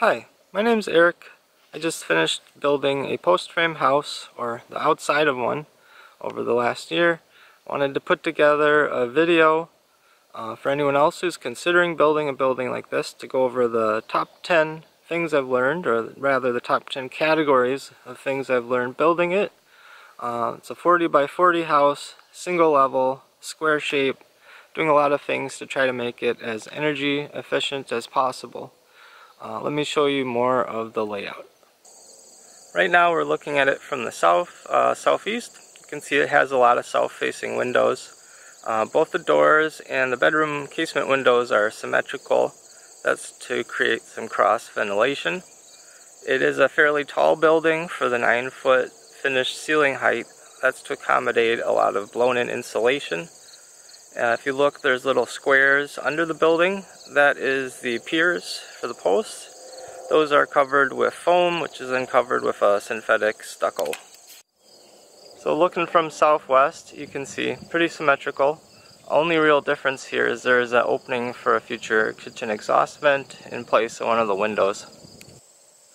Hi, my name is Erik. I just finished building a post frame house, or the outside of one, over the last year. Wanted to put together a video uh, for anyone else who's considering building a building like this to go over the top 10 things I've learned, or rather the top 10 categories of things I've learned building it. Uh, it's a 40 by 40 house, single level, square shape, doing a lot of things to try to make it as energy efficient as possible. Uh, let me show you more of the layout. Right now we're looking at it from the south, uh, southeast. You can see it has a lot of south-facing windows. Uh, both the doors and the bedroom casement windows are symmetrical. That's to create some cross ventilation. It is a fairly tall building for the 9 foot finished ceiling height. That's to accommodate a lot of blown in insulation. Uh, if you look, there's little squares under the building. That is the piers for the posts. Those are covered with foam, which is then covered with a synthetic stucco. So looking from southwest, you can see pretty symmetrical. Only real difference here is there is an opening for a future kitchen exhaust vent in place of one of the windows.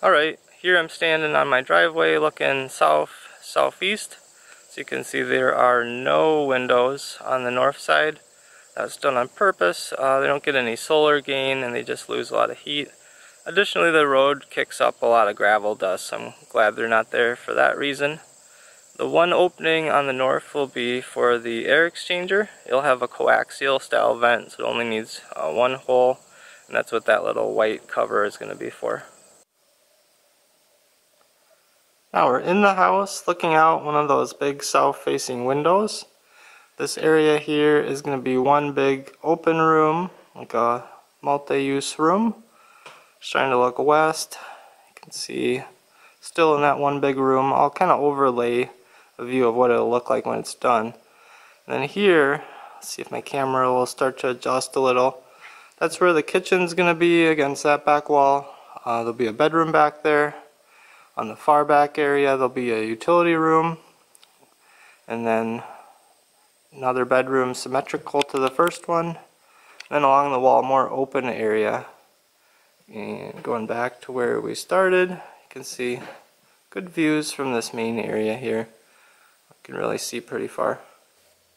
Alright, here I'm standing on my driveway looking south, southeast. You can see there are no windows on the north side. That's done on purpose. Uh, they don't get any solar gain and they just lose a lot of heat. Additionally, the road kicks up a lot of gravel dust. I'm glad they're not there for that reason. The one opening on the north will be for the air exchanger. It'll have a coaxial style vent, so it only needs uh, one hole, and that's what that little white cover is going to be for. Now we're in the house looking out one of those big south facing windows. This area here is going to be one big open room, like a multi-use room. Just trying to look west. You can see still in that one big room. I'll kind of overlay a view of what it'll look like when it's done. And then here, see if my camera will start to adjust a little. That's where the kitchen's going to be against that back wall. Uh, there'll be a bedroom back there. On the far back area there'll be a utility room. And then another bedroom symmetrical to the first one. Then along the wall more open area. And going back to where we started, you can see good views from this main area here You can really see pretty far.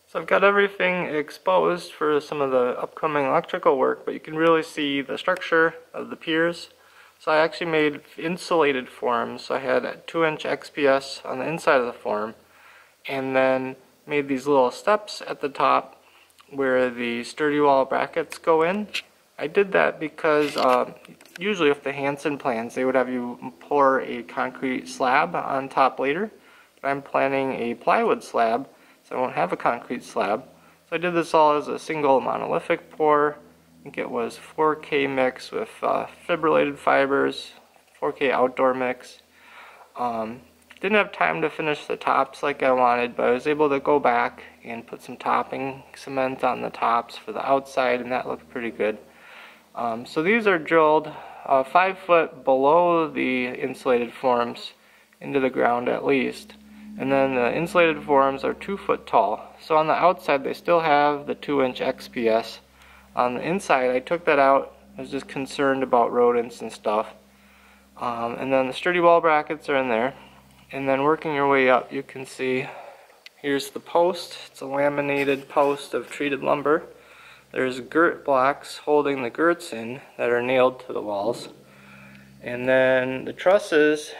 So I've got everything exposed for some of the upcoming electrical work, but you can really see the structure of the piers. So I actually made insulated forms. So I had a 2 inch XPS on the inside of the form, and then made these little steps at the top where the Sturdi-Wall brackets go in. I did that because uh, usually with the Hansen plans, they would have you pour a concrete slab on top later. But I'm planning a plywood slab, so I won't have a concrete slab. So I did this all as a single monolithic pour. I think it was 4K mix with uh, fibrillated fibers, 4K outdoor mix. Um, didn't have time to finish the tops like I wanted, but I was able to go back and put some topping cement on the tops for the outside, and that looked pretty good. Um, so these are drilled uh, 5 foot below the insulated forms into the ground at least. And then the insulated forms are 2 foot tall. So on the outside they still have the 2 inch XPS. On the inside I took that out. I was just concerned about rodents and stuff. Um, and then the Sturdi-Wall brackets are in there. And then working your way up you can see here's the post. It's a laminated post of treated lumber. There's girt blocks holding the girts in that are nailed to the walls. And then the trusses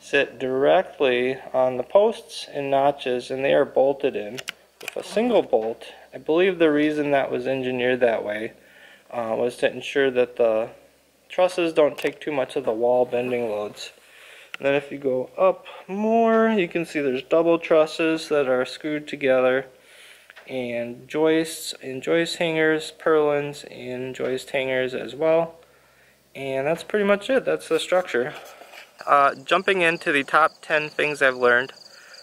sit directly on the posts and notches and they are bolted in with a single bolt. I believe the reason that was engineered that way uh, was to ensure that the trusses don't take too much of the wall bending loads. And then if you go up more, you can see there's double trusses that are screwed together and joists and joist hangers, purlins and joist hangers as well. And that's pretty much it. That's the structure. Uh, jumping into the top 10 things I've learned,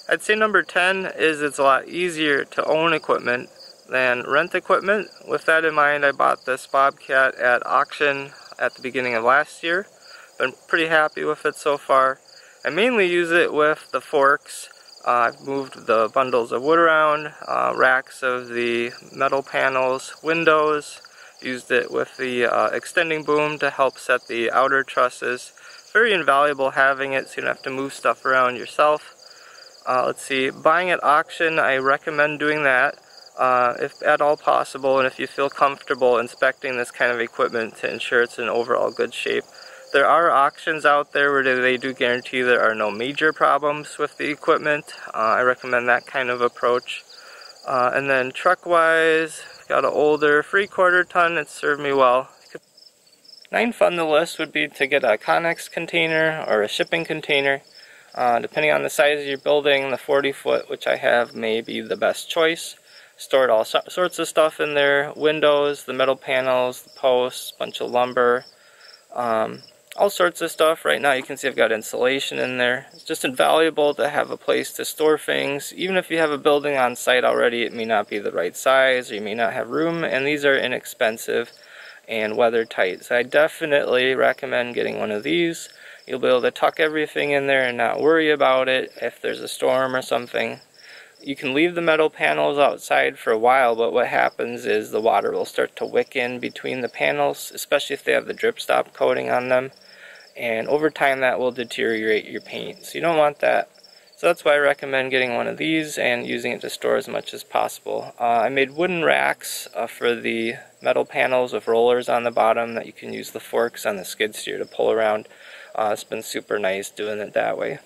I'd say number 10 is it's a lot easier to own equipment than rent equipment. With that in mind, I bought this Bobcat at auction at the beginning of last year. Been pretty happy with it so far. I mainly use it with the forks. Uh, I've moved the bundles of wood around, uh, racks of the metal panels, windows, Used it with the uh, extending boom to help set the outer trusses. Very invaluable having it so you don't have to move stuff around yourself. Uh, let's see, buying at auction, I recommend doing that uh, if at all possible and if you feel comfortable inspecting this kind of equipment to ensure it's in overall good shape. There are auctions out there where they do guarantee there are no major problems with the equipment. Uh, I recommend that kind of approach. Uh, and then truck-wise, got an older three quarter ton, it served me well. Ninth on the list would be to get a Conex container or a shipping container. Uh, depending on the size of your building, the 40 foot, which I have, may be the best choice. Stored all sorts of stuff in there, windows, the metal panels, the posts, bunch of lumber, um, all sorts of stuff. Right now you can see I've got insulation in there. It's just invaluable to have a place to store things. Even if you have a building on site already, it may not be the right size or you may not have room and these are inexpensive and weather tight. So I definitely recommend getting one of these. You'll be able to tuck everything in there and not worry about it if there's a storm or something. You can leave the metal panels outside for a while, but what happens is the water will start to wick in between the panels, especially if they have the drip stop coating on them and over time that will deteriorate your paint. So you don't want that. So that's why I recommend getting one of these and using it to store as much as possible. Uh, I made wooden racks uh, for the metal panels with rollers on the bottom that you can use the forks on the skid steer to pull around. Uh, it's been super nice doing it that way.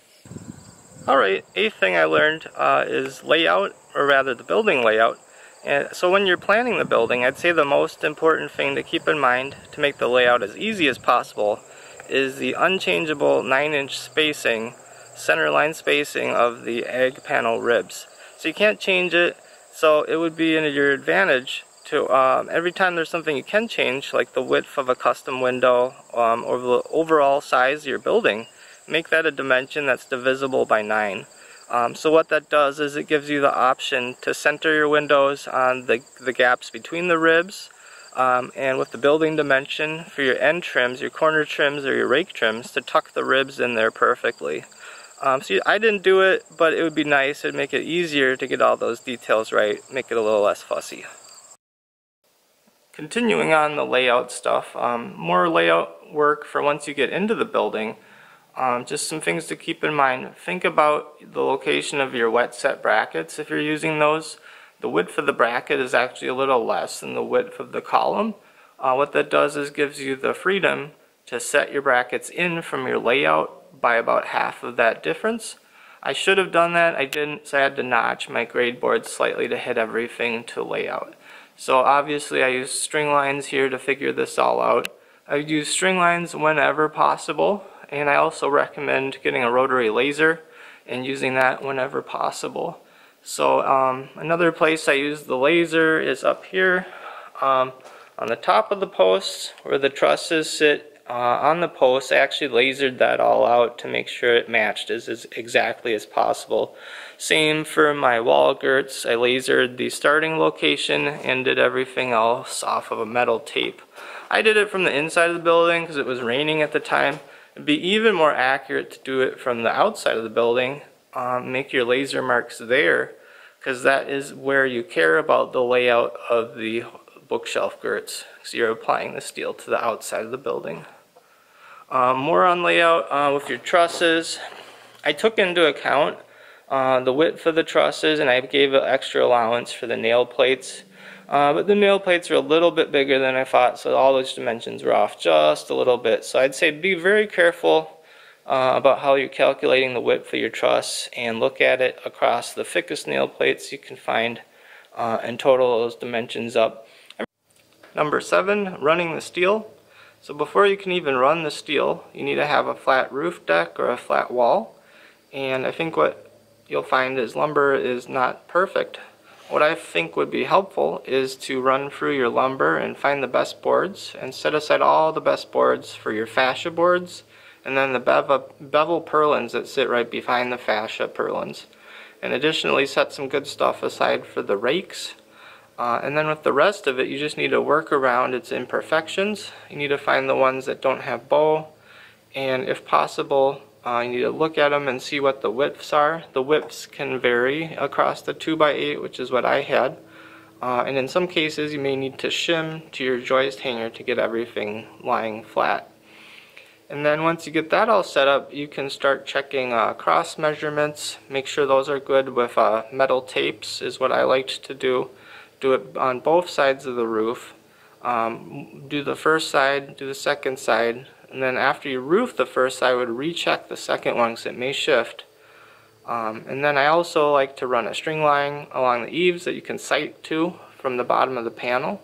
Alright, eighth thing I learned uh, is layout, or rather the building layout. And so when you're planning the building, I'd say the most important thing to keep in mind to make the layout as easy as possible is the unchangeable 9 inch spacing, center line spacing of the ag panel ribs. So you can't change it, so it would be in your advantage to um, every time there's something you can change, like the width of a custom window um, or the overall size of your building, make that a dimension that's divisible by 9. Um, so what that does is it gives you the option to center your windows on the, the gaps between the ribs um, and with the building dimension for your end trims, your corner trims or your rake trims to tuck the ribs in there perfectly. Um, so I didn't do it, but it would be nice. It'd make it easier to get all those details right, make it a little less fussy. Continuing on the layout stuff, um, more layout work for once you get into the building. Um, just some things to keep in mind. Think about the location of your wet set brackets if you're using those. The width of the bracket is actually a little less than the width of the column. Uh, what that does is gives you the freedom to set your brackets in from your layout by about half of that difference. I should have done that, I didn't, so I had to notch my grade board slightly to hit everything to layout. So obviously I use string lines here to figure this all out. I use string lines whenever possible, and I also recommend getting a rotary laser and using that whenever possible. So um, another place I use the laser is up here um, on the top of the post where the trusses sit uh, on the post. I actually lasered that all out to make sure it matched as, as exactly as possible. Same for my wall girts. I lasered the starting location and did everything else off of a metal tape. I did it from the inside of the building because it was raining at the time. It'd be even more accurate to do it from the outside of the building um, make your laser marks there because that is where you care about the layout of the bookshelf girts so you're applying the steel to the outside of the building. Um, more on layout uh, with your trusses. I took into account uh, the width of the trusses and I gave an extra allowance for the nail plates. Uh, but the nail plates are a little bit bigger than I thought so all those dimensions were off just a little bit. So I'd say be very careful uh, about how you're calculating the width of your truss and look at it across the thickest nail plates you can find uh, and total those dimensions up. Number seven, running the steel. So before you can even run the steel, you need to have a flat roof deck or a flat wall. And I think what you'll find is lumber is not perfect. What I think would be helpful is to run through your lumber and find the best boards and set aside all the best boards for your fascia boards and then the bevel, bevel purlins that sit right behind the fascia purlins. And additionally set some good stuff aside for the rakes. Uh, and then with the rest of it, you just need to work around its imperfections. You need to find the ones that don't have bow. And if possible, uh, you need to look at them and see what the widths are. The widths can vary across the 2x8, which is what I had. Uh, and in some cases you may need to shim to your joist hanger to get everything lying flat. And then once you get that all set up, you can start checking uh, cross measurements. Make sure those are good with uh, metal tapes is what I liked to do. Do it on both sides of the roof. Um, do the first side, do the second side, and then after you roof the first I would recheck the second one because it may shift. Um, and then I also like to run a string line along the eaves that you can sight to from the bottom of the panel.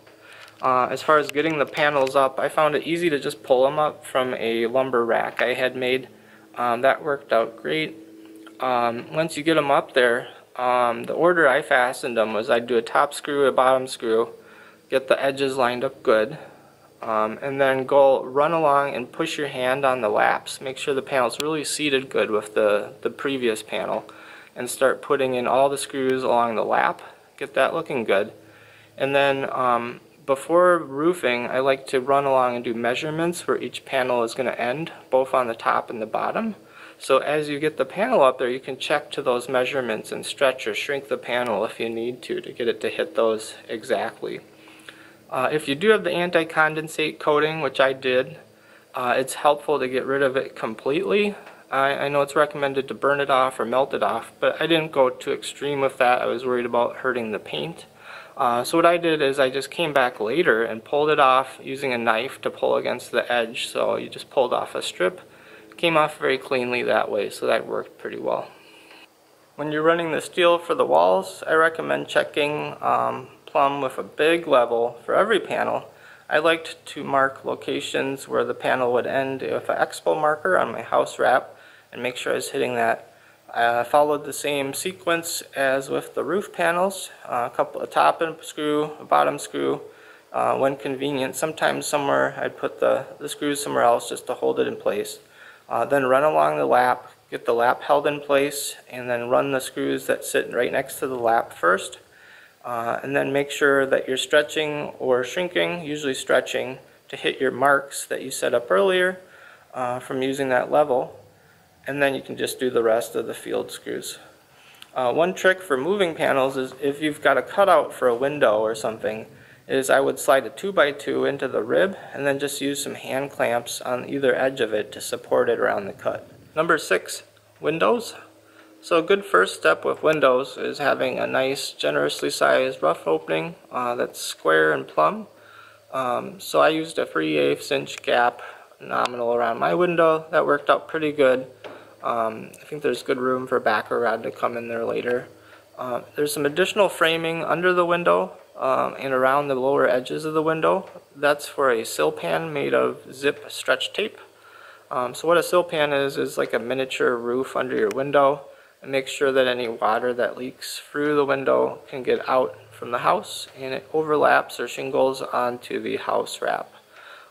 Uh, as far as getting the panels up, I found it easy to just pull them up from a lumber rack I had made. Um, that worked out great. Um, once you get them up there, um, the order I fastened them was I'd do a top screw, a bottom screw, get the edges lined up good, um, and then go run along and push your hand on the laps. Make sure the panel's really seated good with the, the previous panel, and start putting in all the screws along the lap. Get that looking good. And then um, before roofing, I like to run along and do measurements where each panel is going to end, both on the top and the bottom. So as you get the panel up there, you can check to those measurements and stretch or shrink the panel if you need to to get it to hit those exactly. Uh, if you do have the anti-condensate coating, which I did, uh, it's helpful to get rid of it completely. I, I, know it's recommended to burn it off or melt it off, but I didn't go too extreme with that. I was worried about hurting the paint. Uh, so what I did is I just came back later and pulled it off using a knife to pull against the edge. So you just pulled off a strip. Came off very cleanly that way, so that worked pretty well. When you're running the steel for the walls, I recommend checking um, plumb with a big level for every panel. I liked to mark locations where the panel would end with an expo marker on my house wrap and make sure I was hitting that I followed the same sequence as with the roof panels, uh, a couple of top and screw, a bottom screw, uh, when convenient. Sometimes somewhere I'd put the, the screws somewhere else just to hold it in place. Uh, then run along the lap, get the lap held in place, and then run the screws that sit right next to the lap first. Uh, and then make sure that you're stretching or shrinking, usually stretching, to hit your marks that you set up earlier uh, from using that level and then you can just do the rest of the field screws. Uh, one trick for moving panels is if you've got a cutout for a window or something, is I would slide a 2x2 into the rib and then just use some hand clamps on either edge of it to support it around the cut. Number six, windows. So a good first step with windows is having a nice generously sized rough opening uh, that's square and plumb. Um, so I used a 3 8 inch gap nominal around my window. That worked out pretty good. Um, I think there's good room for backer rod to come in there later. Uh, there's some additional framing under the window um, and around the lower edges of the window. That's for a sill pan made of zip stretch tape. Um, so what a sill pan is, is like a miniature roof under your window. And make sure that any water that leaks through the window can get out from the house and it overlaps or shingles onto the house wrap.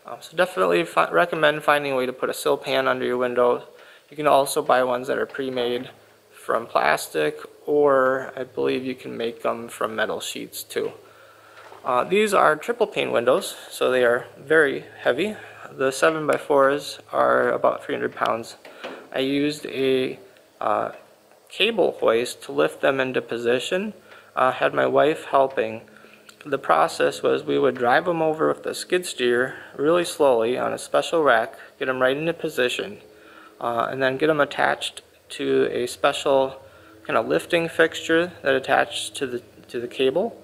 Um, so definitely fi recommend finding a way to put a sill pan under your window you can also buy ones that are pre-made from plastic or I believe you can make them from metal sheets too. Uh, these are triple pane windows, so they are very heavy. The 7x4s are about 300 pounds. I used a uh, cable hoist to lift them into position. Uh, had my wife helping. The process was we would drive them over with the skid steer really slowly on a special rack, get them right into position uh, and then get them attached to a special kind of lifting fixture that attached to the to the cable.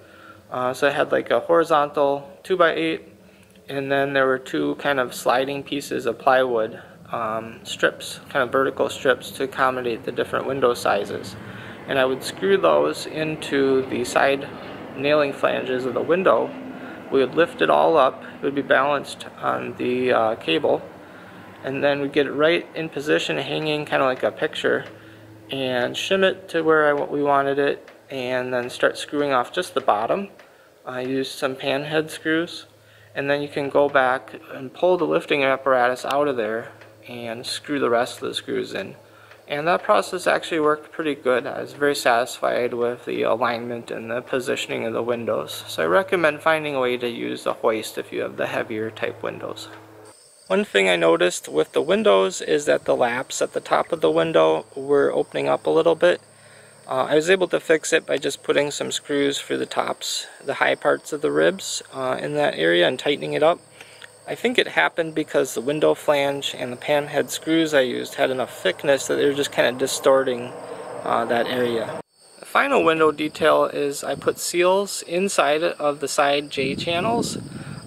Uh, so I had like a horizontal 2x8 and then there were two kind of sliding pieces of plywood um, strips, kind of vertical strips to accommodate the different window sizes. And I would screw those into the side nailing flanges of the window. We would lift it all up, it would be balanced on the uh, cable and then we'd get it right in position hanging kind of like a picture and shim it to where I, we wanted it and then start screwing off just the bottom. I use some pan head screws and then you can go back and pull the lifting apparatus out of there and screw the rest of the screws in. And that process actually worked pretty good. I was very satisfied with the alignment and the positioning of the windows. So I recommend finding a way to use a hoist if you have the heavier type windows. One thing I noticed with the windows is that the laps at the top of the window were opening up a little bit. Uh, I was able to fix it by just putting some screws for the tops, the high parts of the ribs uh, in that area and tightening it up. I think it happened because the window flange and the pan head screws I used had enough thickness that they were just kind of distorting uh, that area. The final window detail is I put seals inside of the side J channels.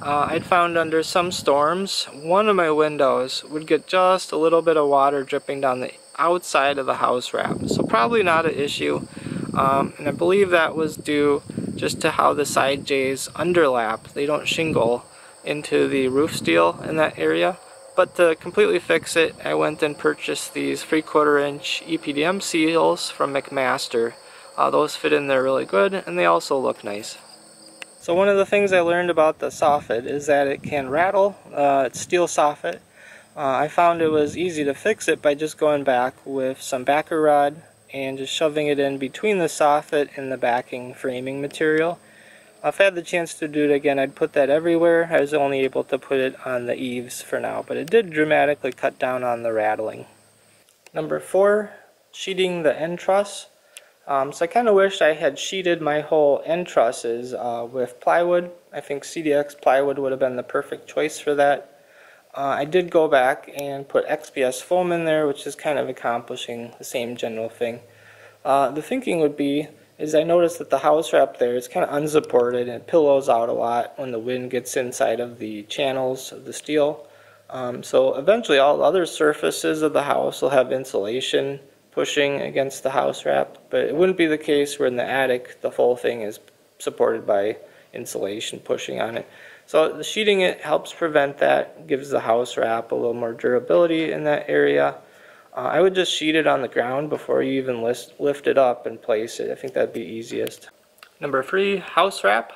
Uh, I'd found under some storms, one of my windows would get just a little bit of water dripping down the outside of the house wrap. So probably not an issue. Um, and I believe that was due just to how the side J's underlap. They don't shingle into the roof steel in that area. But to completely fix it, I went and purchased these 3 quarter inch EPDM seals from McMaster. Uh, those fit in there really good and they also look nice. So one of the things I learned about the soffit is that it can rattle. Uh, it's steel soffit. Uh, I found it was easy to fix it by just going back with some backer rod and just shoving it in between the soffit and the backing framing material. If I had the chance to do it again, I'd put that everywhere. I was only able to put it on the eaves for now, but it did dramatically cut down on the rattling. Number four, sheeting the end truss. Um, so I kind of wish I had sheeted my whole end trusses uh, with plywood. I think CDX plywood would have been the perfect choice for that. Uh, I did go back and put XPS foam in there, which is kind of accomplishing the same general thing. Uh, the thinking would be, is I noticed that the house wrap there is kind of unsupported and it pillows out a lot when the wind gets inside of the channels of the steel. Um, so eventually all other surfaces of the house will have insulation pushing against the house wrap, but it wouldn't be the case where in the attic the whole thing is supported by insulation pushing on it. So the sheeting it helps prevent that, gives the house wrap a little more durability in that area. Uh, I would just sheet it on the ground before you even list, lift it up and place it. I think that'd be easiest. Number three, house wrap.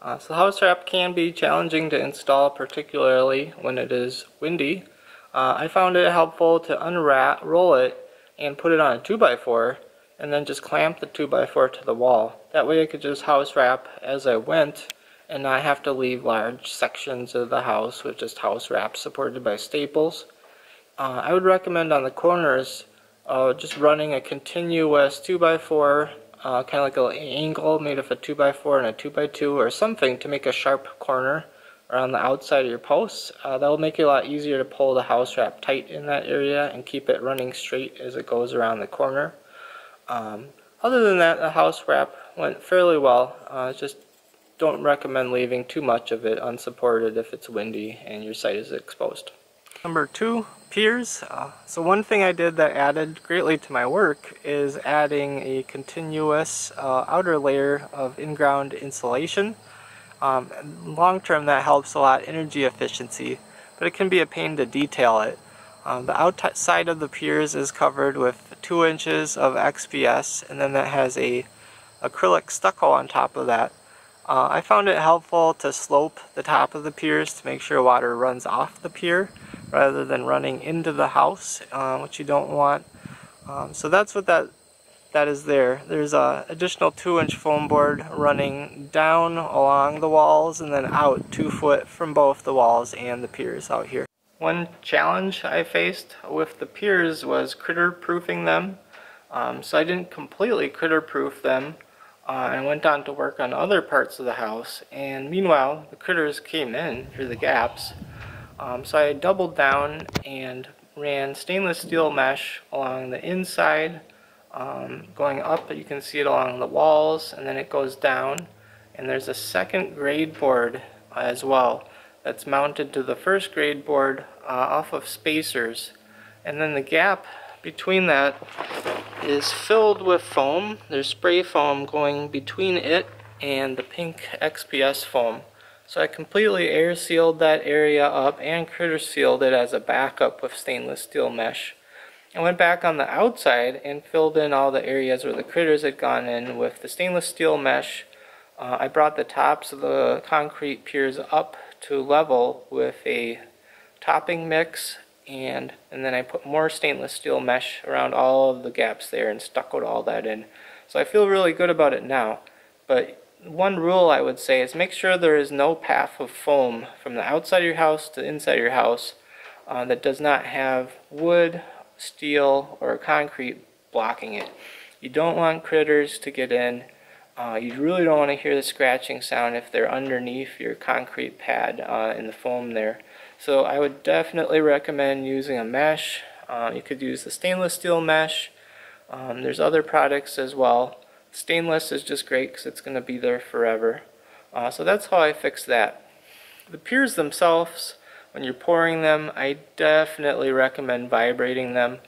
Uh, so house wrap can be challenging to install, particularly when it is windy. Uh, I found it helpful to unwrap, roll it, and put it on a 2x4, and then just clamp the 2x4 to the wall. That way I could just house wrap as I went and not have to leave large sections of the house with just house wrap supported by staples. Uh, I would recommend on the corners uh, just running a continuous 2x4, uh, kind of like an angle made of a 2x4 and a 2x2 or something to make a sharp corner around the outside of your posts. Uh, that will make it a lot easier to pull the house wrap tight in that area and keep it running straight as it goes around the corner. Um, other than that, the house wrap went fairly well. Uh, just don't recommend leaving too much of it unsupported if it's windy and your site is exposed. Number two, piers. Uh, so one thing I did that added greatly to my work is adding a continuous uh, outer layer of in-ground insulation. Um, long term that helps a lot energy efficiency, but it can be a pain to detail it. Um, the outside of the piers is covered with 2 inches of XPS and then that has a acrylic stucco on top of that uh, I found it helpful to slope the top of the piers to make sure water runs off the pier rather than running into the house, uh, which you don't want. Um, so that's what that that is there. There's a additional 2 inch foam board running down along the walls and then out 2 foot from both the walls and the piers out here. One challenge I faced with the piers was critter proofing them. Um, so I didn't completely critter proof them uh, and went on to work on other parts of the house. And meanwhile, the critters came in through the gaps. Um, so I doubled down and ran stainless steel mesh along the inside, um, going up, you can see it along the walls, and then it goes down. And there's a second grade board as well that's mounted to the first grade board uh, off of spacers. And then the gap between that is filled with foam. There's spray foam going between it and the pink XPS foam. So I completely air sealed that area up and critter sealed it as a backup with stainless steel mesh. I went back on the outside and filled in all the areas where the critters had gone in with the stainless steel mesh. Uh, I brought the tops of the concrete piers up to level with a topping mix and and then I put more stainless steel mesh around all of the gaps there and stuccoed all that in. So I feel really good about it now. But one rule I would say is make sure there is no path of foam from the outside of your house to the inside of your house uh, that does not have wood, steel, or concrete blocking it. You don't want critters to get in. Uh, you really don't want to hear the scratching sound if they're underneath your concrete pad uh, in the foam there. So I would definitely recommend using a mesh. Uh, you could use the stainless steel mesh. Um, there's other products as well. Stainless is just great because it's going to be there forever. Uh, so that's how I fix that. The piers themselves, when you're pouring them, I definitely recommend vibrating them.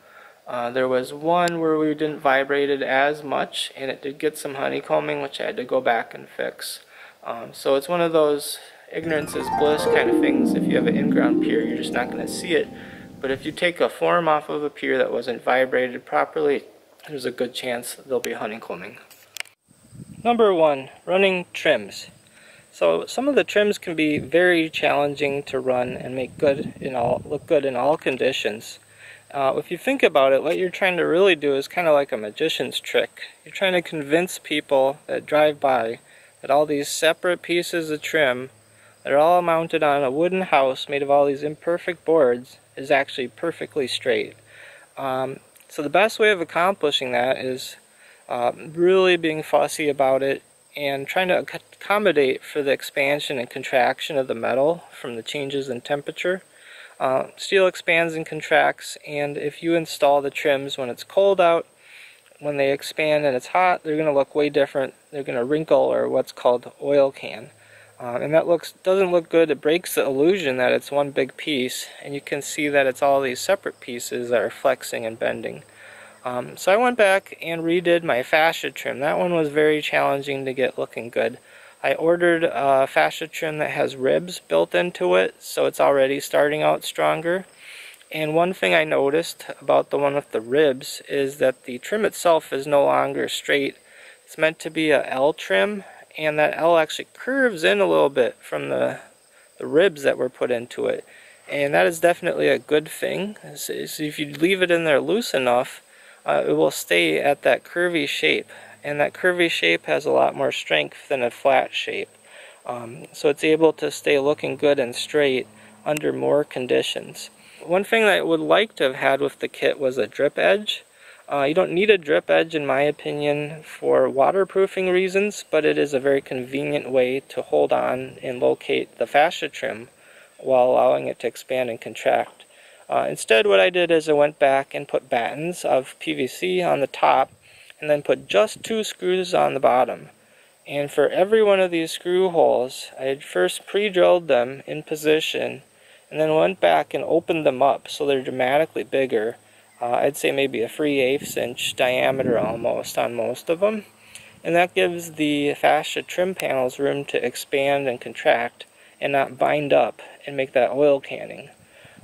Uh, there was one where we didn't vibrate it as much and it did get some honeycombing which I had to go back and fix. Um, so it's one of those ignorance is bliss kind of things. If you have an in-ground pier you're just not going to see it. But if you take a form off of a pier that wasn't vibrated properly, there's a good chance there'll be honeycombing. Number one, running trims. So some of the trims can be very challenging to run and make good in all look good in all conditions. Uh, if you think about it, what you're trying to really do is kind of like a magician's trick. You're trying to convince people that drive by that all these separate pieces of trim that are all mounted on a wooden house made of all these imperfect boards is actually perfectly straight. Um, so the best way of accomplishing that is uh, really being fussy about it and trying to accommodate for the expansion and contraction of the metal from the changes in temperature. Uh, steel expands and contracts, and if you install the trims when it's cold out, when they expand and it's hot, they're going to look way different. They're going to wrinkle or what's called oil can. Uh, and that looks doesn't look good. It breaks the illusion that it's one big piece, and you can see that it's all these separate pieces that are flexing and bending. Um, so I went back and redid my fascia trim. That one was very challenging to get looking good. I ordered a fascia trim that has ribs built into it, so it's already starting out stronger. And one thing I noticed about the one with the ribs is that the trim itself is no longer straight. It's meant to be a L trim, and that L actually curves in a little bit from the, the ribs that were put into it. And that is definitely a good thing. So if you leave it in there loose enough, uh, it will stay at that curvy shape and that curvy shape has a lot more strength than a flat shape. Um, so it's able to stay looking good and straight under more conditions. One thing that I would like to have had with the kit was a drip edge. Uh, you don't need a drip edge in my opinion for waterproofing reasons, but it is a very convenient way to hold on and locate the fascia trim while allowing it to expand and contract. Uh, instead what I did is I went back and put battens of PVC on the top and then put just two screws on the bottom. And for every one of these screw holes, I had first pre-drilled them in position and then went back and opened them up so they're dramatically bigger. Uh, I'd say maybe a 3 eighths inch diameter almost on most of them. And that gives the fascia trim panels room to expand and contract and not bind up and make that oil canning.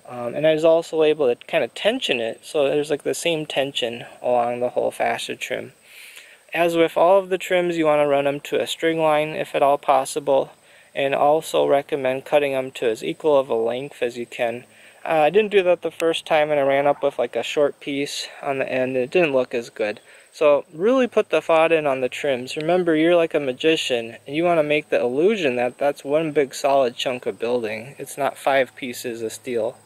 Um, and I was also able to kind of tension it so there's like the same tension along the whole fascia trim. As with all of the trims you want to run them to a string line if at all possible and also recommend cutting them to as equal of a length as you can. Uh, I didn't do that the first time and I ran up with like a short piece on the end and it didn't look as good. So really put the thought in on the trims. Remember you're like a magician and you want to make the illusion that that's one big solid chunk of building. It's not five pieces of steel.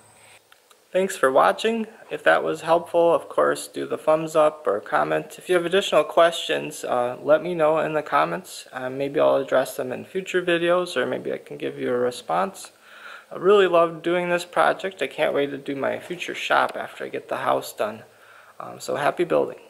Thanks for watching. If that was helpful, of course, do the thumbs up or comment. If you have additional questions, uh, let me know in the comments. Uh, maybe I'll address them in future videos or maybe I can give you a response. I really love doing this project. I can't wait to do my future shop after I get the house done. Um, so happy building.